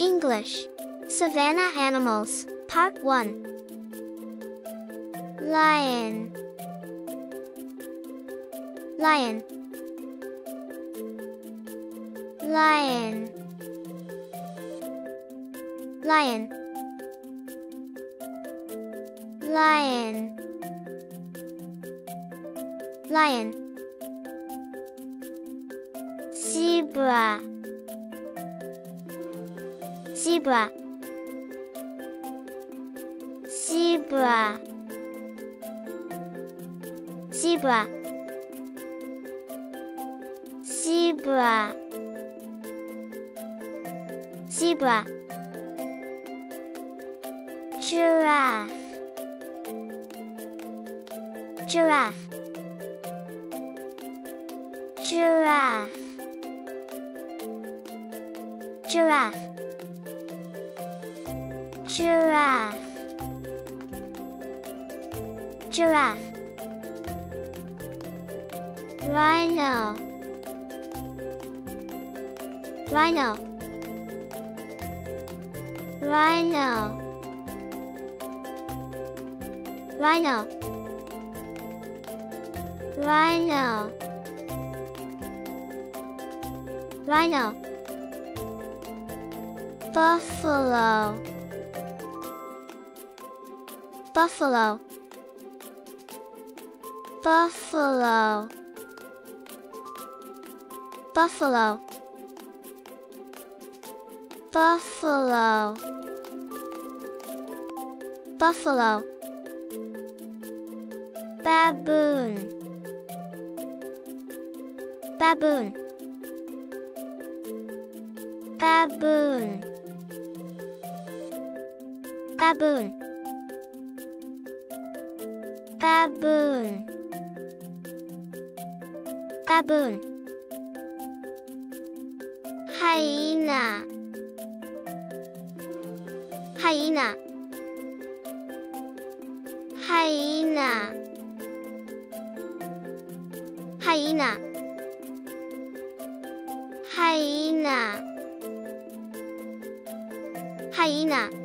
English. Savannah Animals, Part 1. Lion. Lion. Lion. Lion. Lion. Lion. Zebra. Zebra. Zebra. Zebra. Zebra. Zebra. Giraffe. Giraffe. Giraffe. Giraffe. Giraffe. Giraffe. Rhino. Rhino. Rhino. Rhino. Rhino. Rhino. Buffalo. Buffalo. Buffalo. Buffalo. Buffalo. Buffalo. Baboon. Baboon. Baboon. Baboon. かぶんんはいなはいなはいなはいなはいなはいな